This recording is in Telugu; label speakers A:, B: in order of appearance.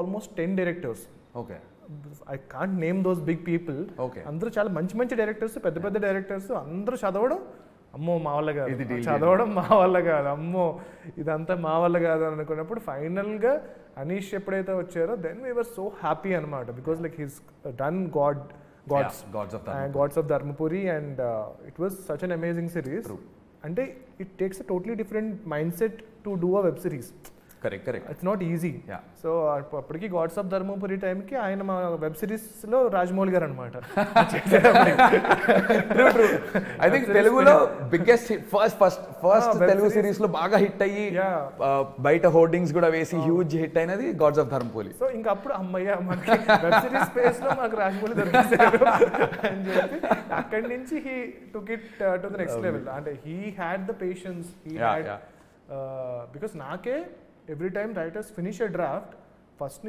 A: Almost ten directors.
B: Okay.
A: I can't name those big people.
B: Okay.
A: అందరూ చాలా మంచి మంచి డైరెక్టర్స్ పెద్ద పెద్ద డైరెక్టర్స్ అందరూ చదవడం అమ్మో మా వల్ల కాదు. చదవడం మా వల్ల కాదు. అమ్మో ఇదంతా మా వల్ల కాదు అని అనుకున్నప్పుడు ఫైనల్గా అనీష్ ఎప్పుడైతే వచ్చారో then we were so happy అనమాట because like he's done god gods
B: gods of
A: gods of Dharmapuri and it was such an amazing series అంటే it takes a totally different mindset to do a web series
B: correct correct
A: it's not easy so అప్పటికి గాడ్స్ ఆఫ్ ధర్మపురి టైంకి ఆయన మా వెబ్ సిరీస్లో రాజమౌళి గారు అనమాట
B: ఐ థింక్ తెలుగులో biggest first first first Telugu. సిరీస్లో బాగా హిట్ అయ్యి బయట హోర్డింగ్స్ కూడా వేసి హ్యూజ్ హిట్ అయినది గాడ్స్ ఆఫ్ ధర్మపూలి
A: సో ఇంకా అప్పుడు అమ్మయ్య మనకి వెబ్ సిరీస్ స్పేస్లో మాకు రాజమౌళి దొరికేశారు అని చెప్పి అక్కడి నుంచి he took it to the next level అంటే he had the patience he had. Because నాకే every time writers finish a draft, first